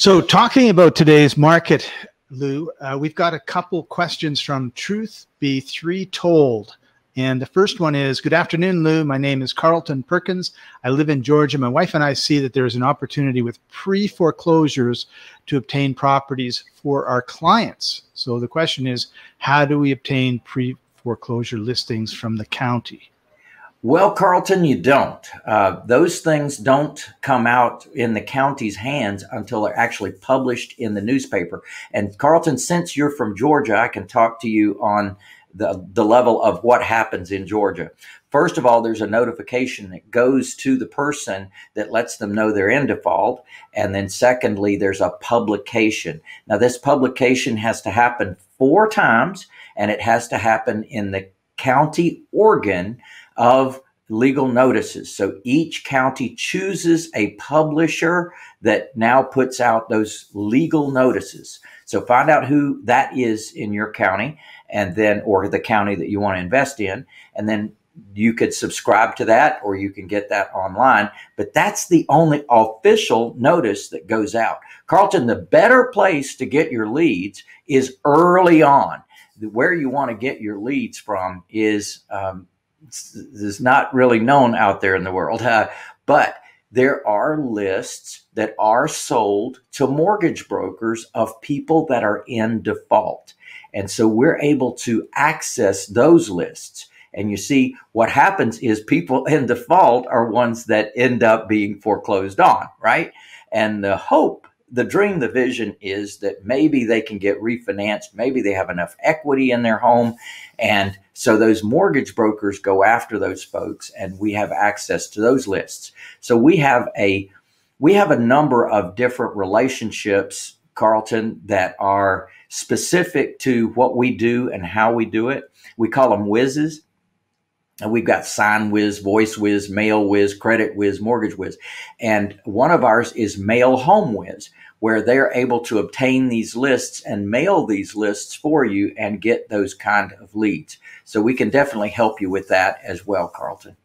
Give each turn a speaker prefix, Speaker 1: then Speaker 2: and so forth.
Speaker 1: So, talking about today's market, Lou, uh, we've got a couple questions from Truth Be Three Told. And the first one is Good afternoon, Lou. My name is Carlton Perkins. I live in Georgia. My wife and I see that there is an opportunity with pre foreclosures to obtain properties for our clients. So the question is How do we obtain pre foreclosure listings from the county?
Speaker 2: Well, Carlton, you don't. Uh, those things don't come out in the county's hands until they're actually published in the newspaper. And Carlton, since you're from Georgia, I can talk to you on the, the level of what happens in Georgia. First of all, there's a notification that goes to the person that lets them know they're in default. And then secondly, there's a publication. Now, this publication has to happen four times and it has to happen in the county organ of legal notices. So each county chooses a publisher that now puts out those legal notices. So find out who that is in your county and then, or the county that you want to invest in. And then you could subscribe to that or you can get that online. But that's the only official notice that goes out. Carlton, the better place to get your leads is early on. Where you want to get your leads from is um, is not really known out there in the world, uh, but there are lists that are sold to mortgage brokers of people that are in default. And so we're able to access those lists. And you see, what happens is people in default are ones that end up being foreclosed on, right? And the hope the dream, the vision is that maybe they can get refinanced. Maybe they have enough equity in their home. And so those mortgage brokers go after those folks and we have access to those lists. So we have a, we have a number of different relationships, Carlton, that are specific to what we do and how we do it. We call them whizzes. And we've got Sign Wiz, Voice Wiz, Mail Wiz, Credit Wiz, Mortgage Wiz. And one of ours is Mail Home Wiz, where they're able to obtain these lists and mail these lists for you and get those kind of leads. So we can definitely help you with that as well, Carlton.